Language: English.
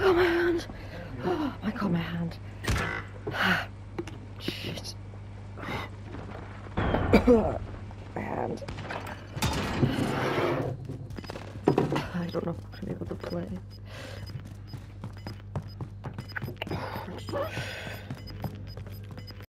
Oh, my hand. Oh, my God, my hand. Shit. my hand. I don't know if I'm going to be able to play.